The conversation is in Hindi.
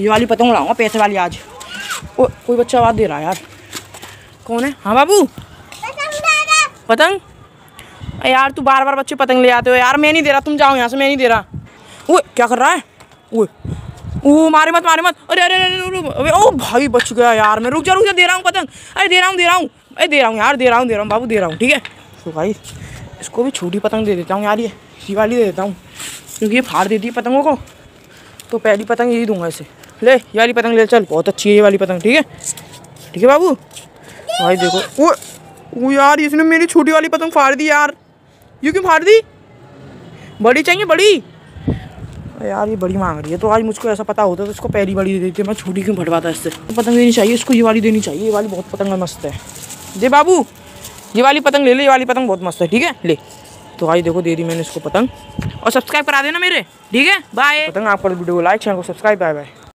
ये वाली पतंग उड़ाऊँगा पैसे वाली आज। ओ कोई बच्चा आवाज़ दे रहा है यार। कौन है? हाँ बाबू। पतंग? अरे यार तू बार बार बच्चे पतंग ले आते हो। यार मैं नहीं दे रहा तुम जाओ यहाँ से मैं नहीं दे रहा। वो क्या कर रहा है? वो ओ मारे मत मारे मत। अरे अरे अरे अरे, ओ भाई बच गया यार मैं। रुक जा रुक जा दे रहा हूँ पतंग। अरे दे रहा हूँ दे रहा हूँ। अरे दे रहा हूँ यार दे रहा हूँ दे रहा हूँ बाबू दे रहा हूँ ठीक है? तो भाई इसको भी छोटी पतंग दे देता हूँ यार ये वाली दे देता हूँ। क्योंकि ये फाड़ देती है पतंगों को। तो पहली पतंग यही दूँगा इसे। ले, ये वाली पतंग ले, चल। बहुत अच्छी है ये वाली पतंग, ठीक है? ठीक है बाबू? भाई देखो वो वो यार, इसने मेरी छोटी वाली पतंग फाड़ दी यार। ये क्यों फाड़ दी? बड़ी चाहिए, बड़ी? यार, ये बड़ी मांग रही है तो आज मुझको ऐसा पता होता तो इसको पहली बड़ी दे देती, मैं छोटी क्यों फटवाता इससे? पतंग देनी चाहिए, इसको ये वाली देनी चाहिए, ये वाली बहुत पतंग मस्त है। दे बाबू, ये वाली पतंग ले ले, ये वाली पतंग बहुत मस्त है, ठीक है? ले। तो भाई देखो, दे दी मैंने इसको पतंग। और सब्सक्राइब करा देना मेरे, ठीक है? बाय पतंग आप वीडियो को लाइक, चैनल को सब्सक्राइब बाय बाय